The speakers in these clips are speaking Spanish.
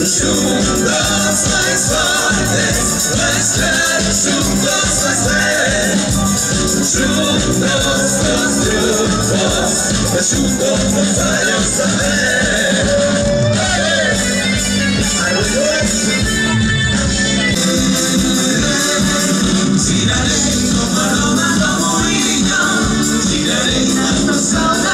juntos más fuertes, más claros, juntos más breves, juntos los triunfos, juntos nos vamos a ver. Tiraré como paloma, como niño, tiraré a nuestros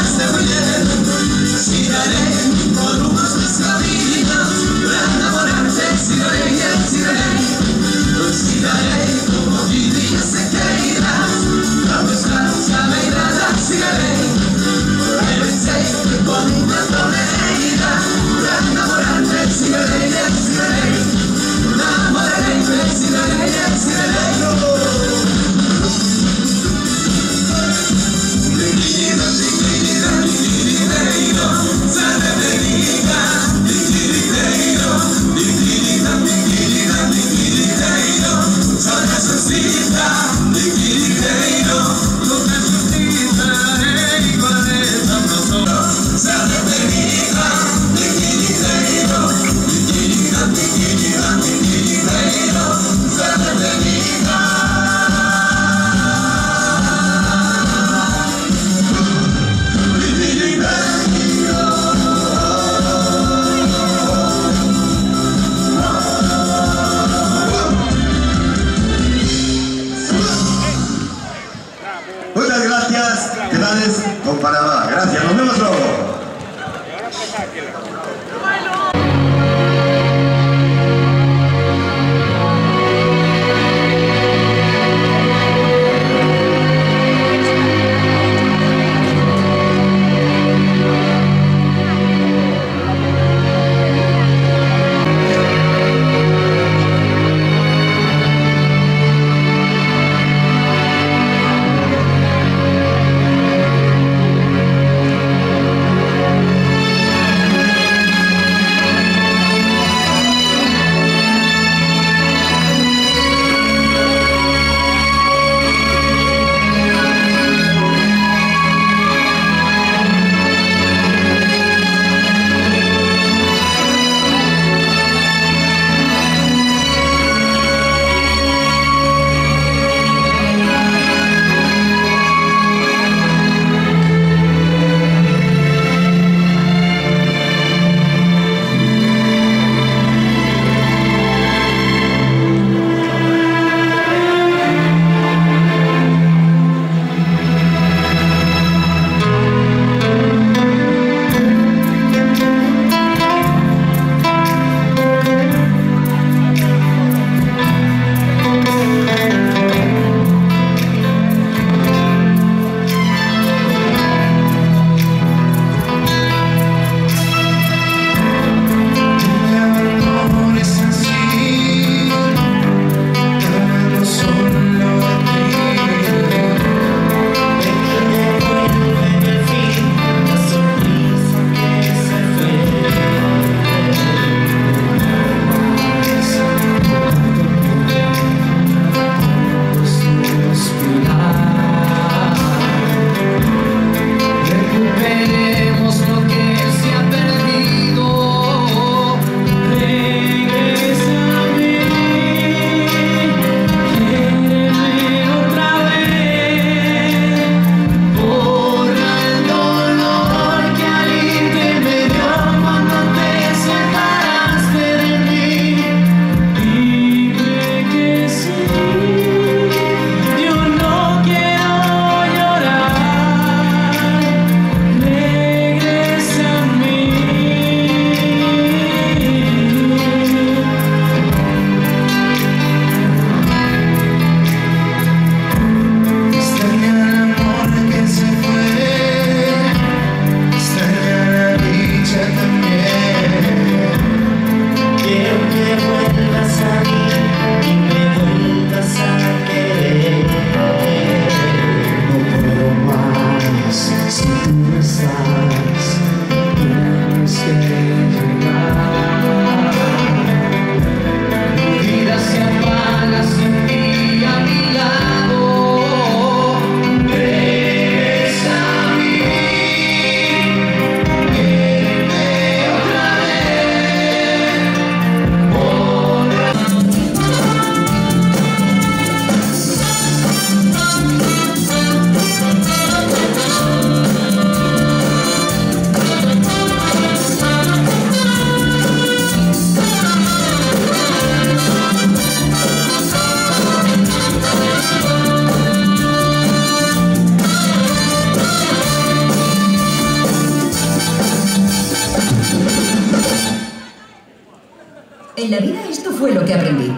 fue lo que aprendí.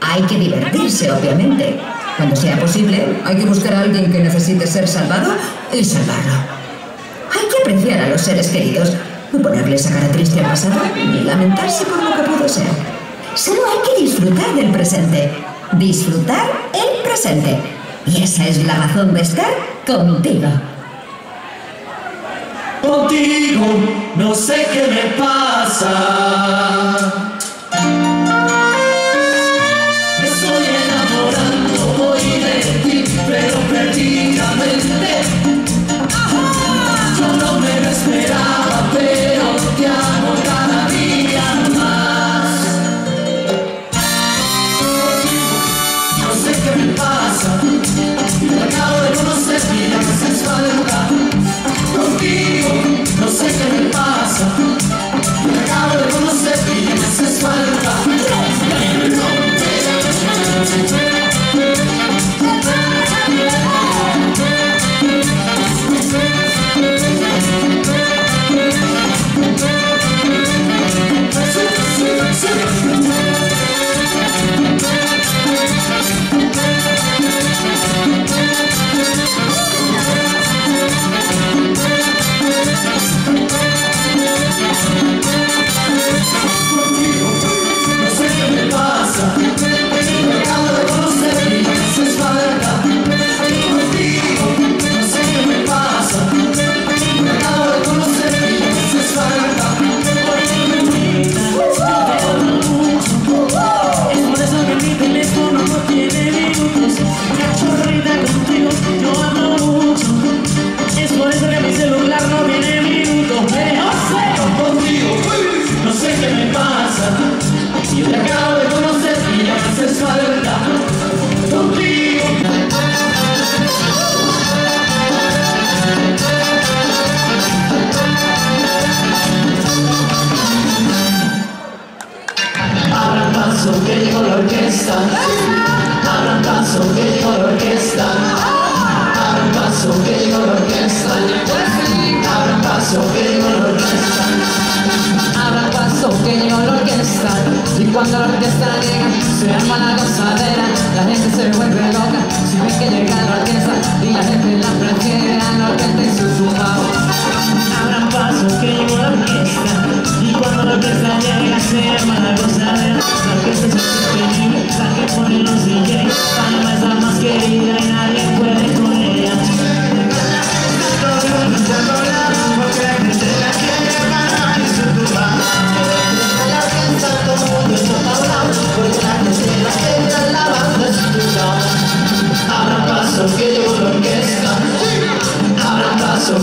Hay que divertirse, obviamente. Cuando sea posible, hay que buscar a alguien que necesite ser salvado y salvarlo. Hay que apreciar a los seres queridos, no ponerle esa cara triste al pasado ni lamentarse por lo que pudo ser. Solo hay que disfrutar del presente. Disfrutar el presente. Y esa es la razón de estar contigo. Contigo no sé qué me pasa.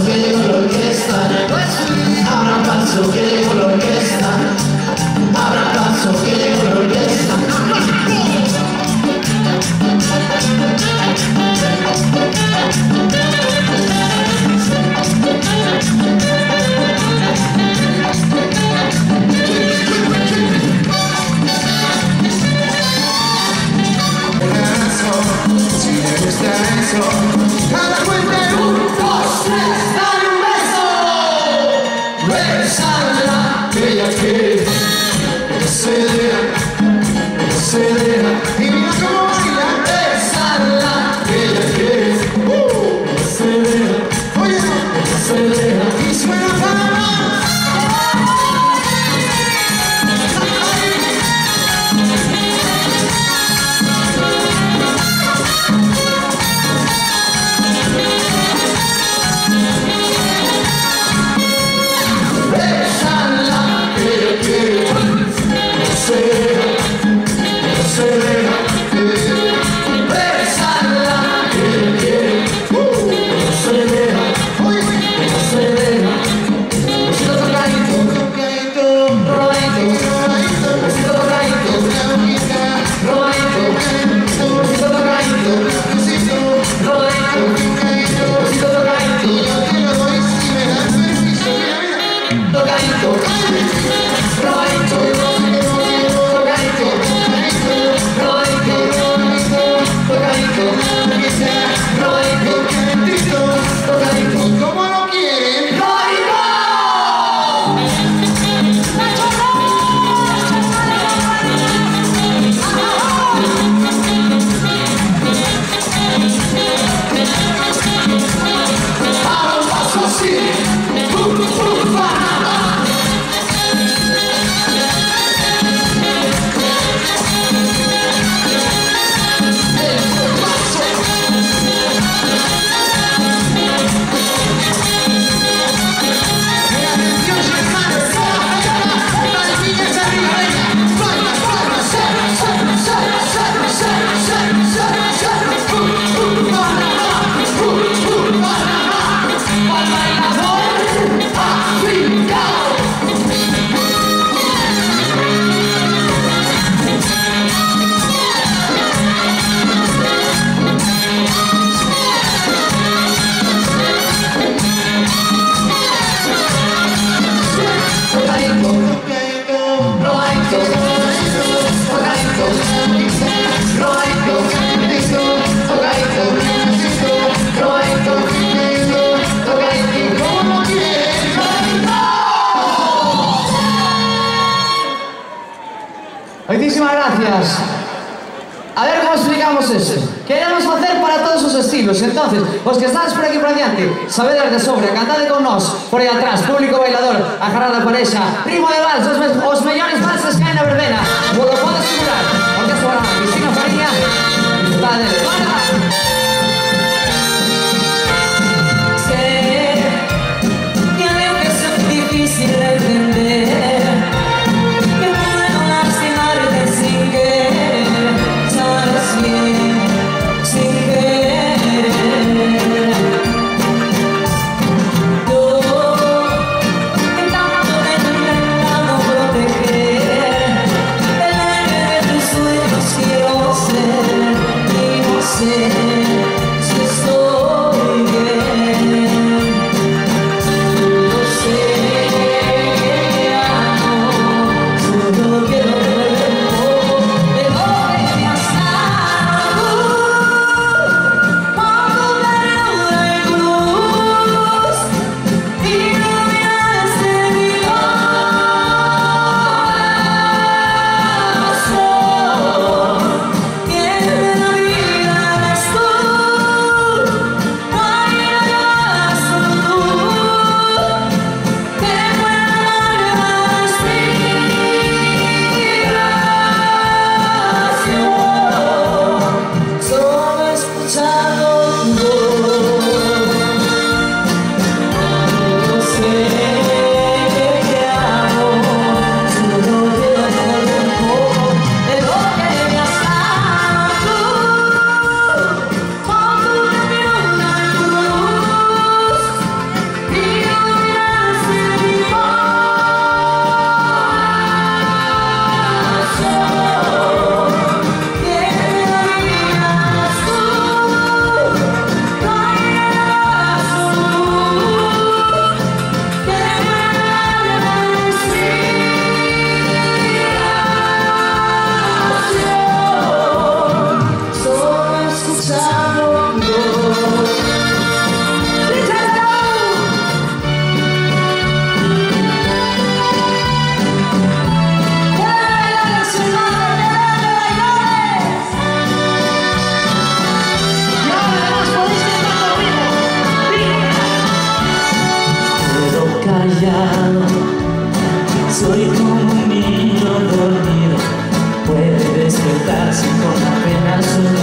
Deus, besarla, bella que se le vacilos. Entonces, os que estades por aquí para diante, sabedes de sobre, cantade con nós, por aí atrás, público bailador, a jarada parexa, primo de vals, os, os mellores valses caen na verbena, vos lo podes figurar, orquesta Barán, Cristina Faría, disfrutades. casi con apenas